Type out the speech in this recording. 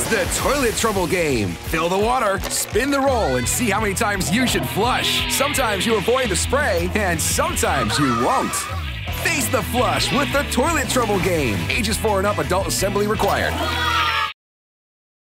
It's the toilet trouble game. Fill the water, spin the roll, and see how many times you should flush. Sometimes you avoid the spray, and sometimes you won't. Face the flush with the toilet trouble game. Ages 4 and up, adult assembly required.